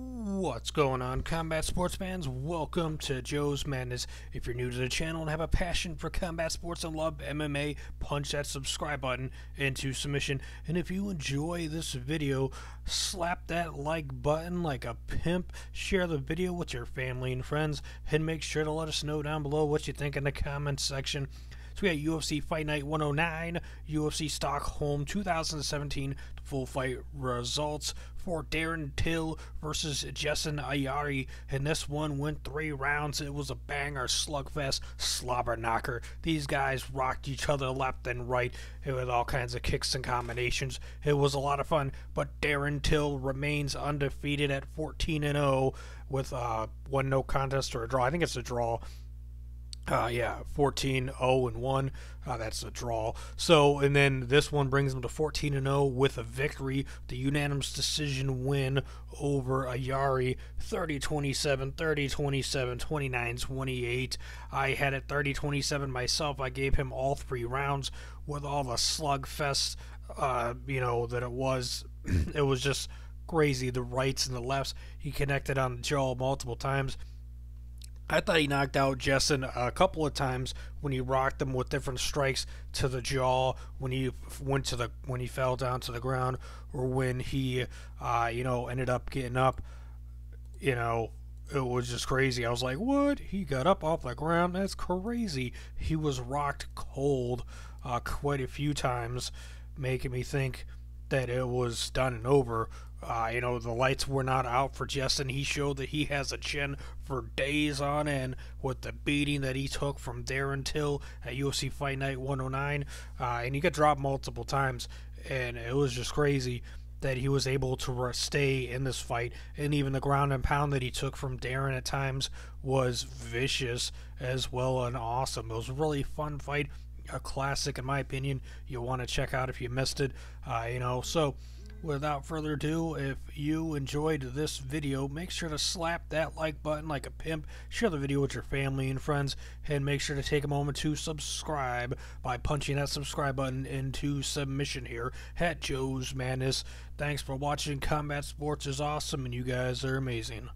What's going on, combat sports fans? Welcome to Joe's Madness. If you're new to the channel and have a passion for combat sports and love MMA, punch that subscribe button into submission. And if you enjoy this video, slap that like button like a pimp. Share the video with your family and friends, and make sure to let us know down below what you think in the comments section. So we got UFC Fight Night 109, UFC Stockholm 2017 full fight results for Darren Till versus Jason Ayari, and this one went three rounds. It was a banger, slugfest, slobber knocker. These guys rocked each other left and right with all kinds of kicks and combinations. It was a lot of fun, but Darren Till remains undefeated at 14 and 0 with uh, one no contest or a draw. I think it's a draw uh, yeah, 14 0 and 1. Uh, that's a draw. So, and then this one brings them to 14 and 0 with a victory, the unanimous decision win over Ayari 30 27, 30 27, 29 28. I had it 30 27 myself. I gave him all three rounds with all the slugfest, uh, you know, that it was. it was just crazy. The rights and the lefts. He connected on the jaw multiple times I thought he knocked out Jessin a couple of times when he rocked him with different strikes to the jaw when he went to the when he fell down to the ground or when he uh, you know ended up getting up. You know it was just crazy. I was like what? He got up off the ground. That's crazy. He was rocked cold uh, quite a few times making me think that it was done and over uh, you know, the lights were not out for Justin. He showed that he has a chin for days on end with the beating that he took from Darren Till at UFC Fight Night 109. Uh, and he got dropped multiple times. And it was just crazy that he was able to stay in this fight. And even the ground and pound that he took from Darren at times was vicious as well and awesome. It was a really fun fight. A classic, in my opinion. You'll want to check out if you missed it. Uh, you know, so without further ado, if you enjoyed this video, make sure to slap that like button like a pimp, share the video with your family and friends, and make sure to take a moment to subscribe by punching that subscribe button into submission here at Joe's Madness. Thanks for watching. Combat Sports is awesome, and you guys are amazing.